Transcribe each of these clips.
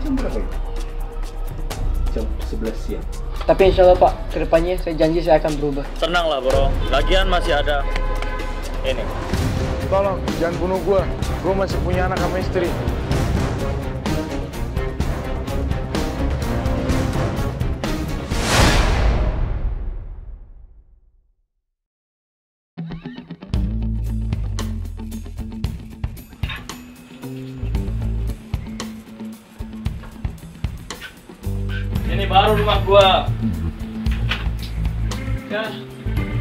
Jam berapa ini? Jam 11 siang. Tapi insya Allah Pak, ke depannya saya janji saya akan berubah. Tenanglah bro, lagian masih ada ini. Tolong, jangan bunuh gue. Gue masih punya anak sama istri. Ini baru rumah gua. Ya,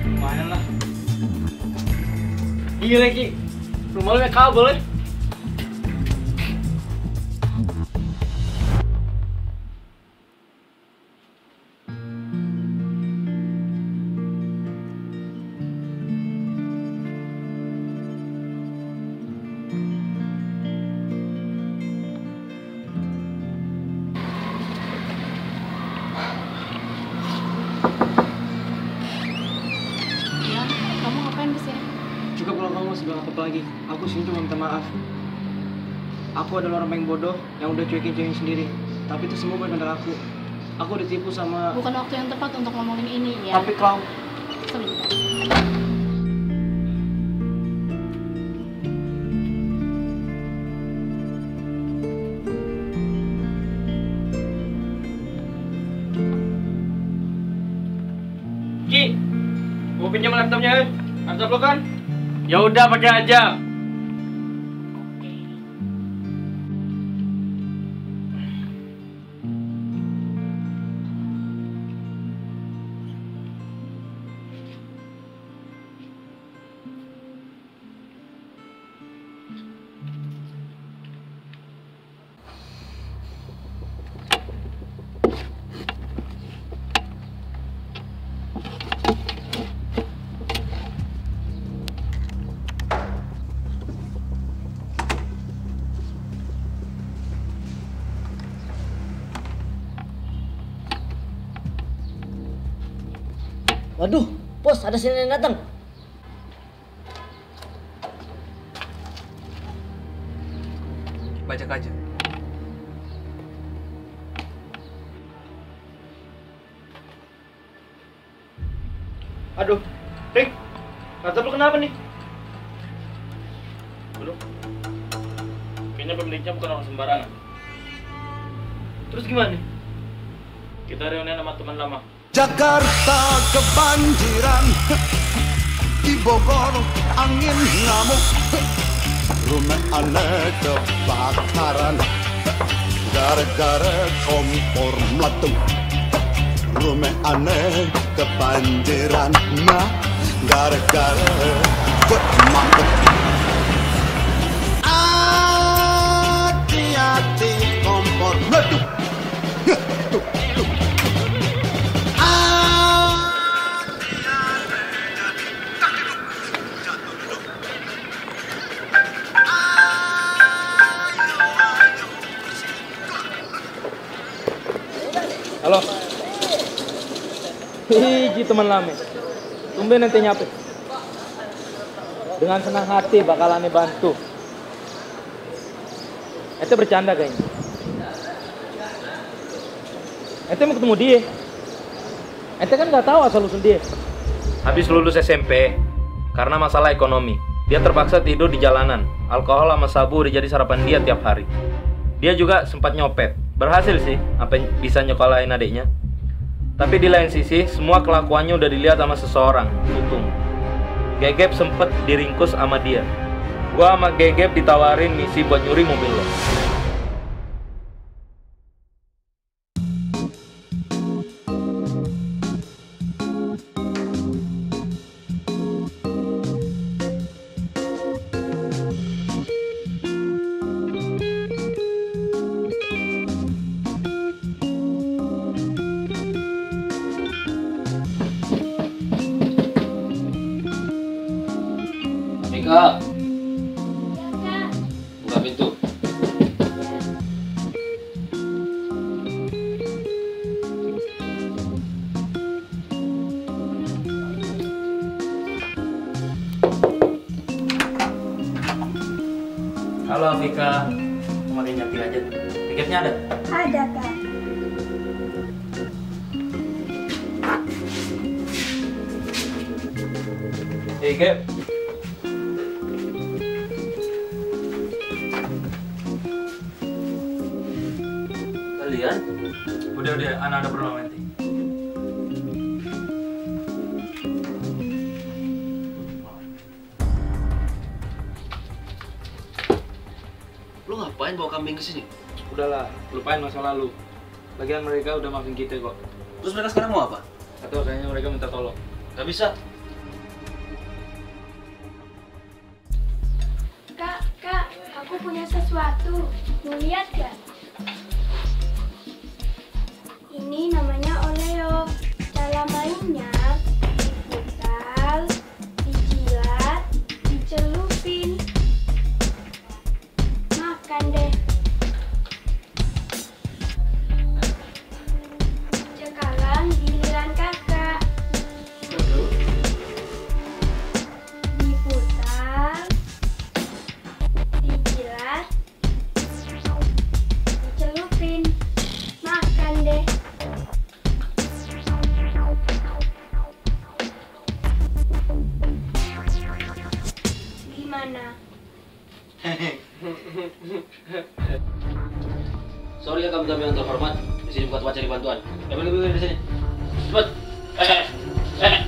lumayan lah. Gila Ki, rumah lu kabel. Ya, kamu masih bilang apa lagi, aku sini cuma minta maaf. Aku adalah orang paling bodoh yang udah cuekin cewek sendiri. Tapi itu semua bukan dari aku. Aku ditipu sama... Bukan waktu yang tepat untuk ngomongin ini ya. Tapi kau... Sebentar. Ki, gua pinjam laptopnya. Laptop lo kan? Ya udah pakai aja. Waduh, bos ada sini yang datang. Bajak aja. Aduh, Rick, laptop lo kenapa nih? Belum. Kayaknya pemiliknya bukan orang sembarangan. Terus gimana? Kita reunian sama teman lama. Jakarta kebanjiran. Di Bogor angin ngamuk. Rumah aneh kebakaran. Gara-gara kompor meletup Rumah aneh kebanjiran. Nah, gara-gara ikut mabuk Hiji teman lama. Tumben nanti nyampe. Dengan senang hati bakalan bantu. Ente bercanda kayaknya. Ente mau ketemu dia. Ente kan nggak tahu asal usul dia. Habis lulus SMP, karena masalah ekonomi, dia terpaksa tidur di jalanan. Alkohol sama sabu udah jadi sarapan dia tiap hari. Dia juga sempat nyopet. Berhasil sih, apa bisa nyekolahin adiknya. Tapi di lain sisi, semua kelakuannya udah dilihat sama seseorang, Tutung. Gegep sempet diringkus sama dia. Gua sama Gegep ditawarin misi buat nyuri mobil lo. Halo Vika. aja. Tiketnya ada? Ada, Kak. Eh, Gap. Ngapain bawa kambing ke sini? Udahlah, lupain masa lalu. Lagian mereka udah maafin kita kok. Terus mereka sekarang mau apa? Atau kayaknya mereka minta tolong. Gak bisa. Kak, Kak, aku punya sesuatu. Mau lihat gak? Ini namanya Oleo. Cara mainnya Sorry ya kami-kami yang terhormat. Di sini bukan tempat cari bantuan. Ya balik balik di sini. Cepat. Eh, eh, eh.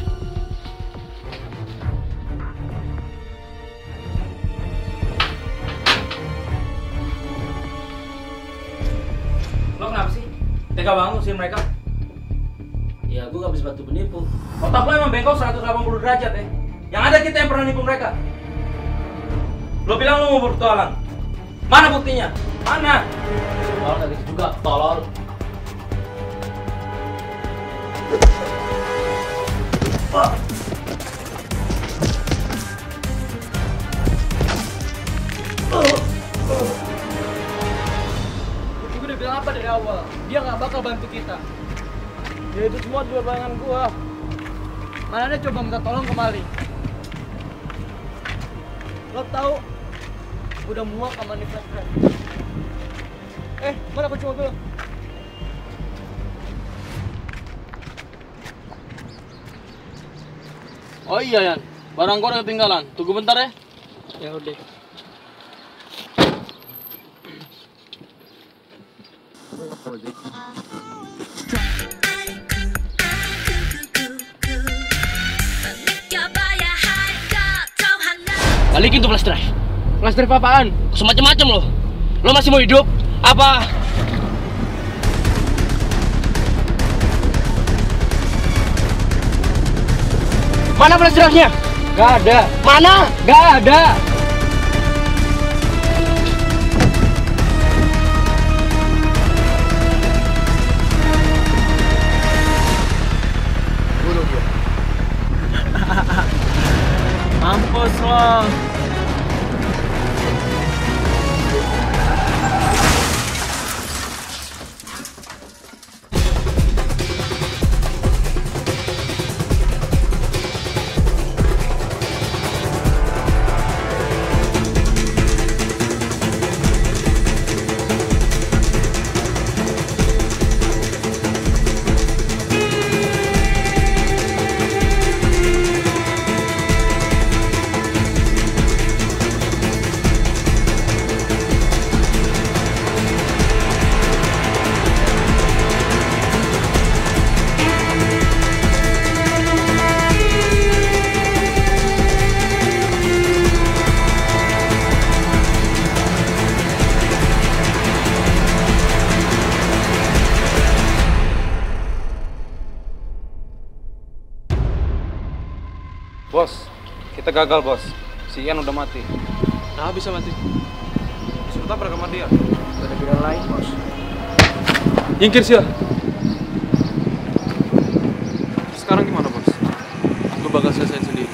Lo kenapa sih? Tega banget ngusirin mereka. Ya, gue gak bisa bantu penipu. Otak lo emang bengkok 180 derajat ya. Yang ada kita yang pernah nipu mereka. Lo bilang lo mau berpetualang. Mana buktinya? Mana? Tolol kayak gitu juga, tolol. Gue udah bilang apa dari awal? Dia nggak bakal bantu kita. Ya itu semua dua bayangan gua. Mana dia coba minta tolong ke maling. Lo tahu? Udah muak sama nih flash drive. Eh, mana kunci mobil? lo? Oh iya Yan, barang gua udah ketinggalan. Tunggu bentar ya. Ya udah. Balikin tuh flash drive. Flash drive apaan? Semacam-macam lo. Lo masih mau hidup? Apa? Mana flash drive-nya? Gak ada. Mana? Gak ada. Bunuh dia. Mampus lo. Bos, kita gagal bos. Si Ian udah mati. Nah, bisa mati. Disuruh tabrak sama dia. Ada pilihan lain, bos. Nyingkir sih ya. Sekarang gimana bos? Gue bakal selesai sendiri.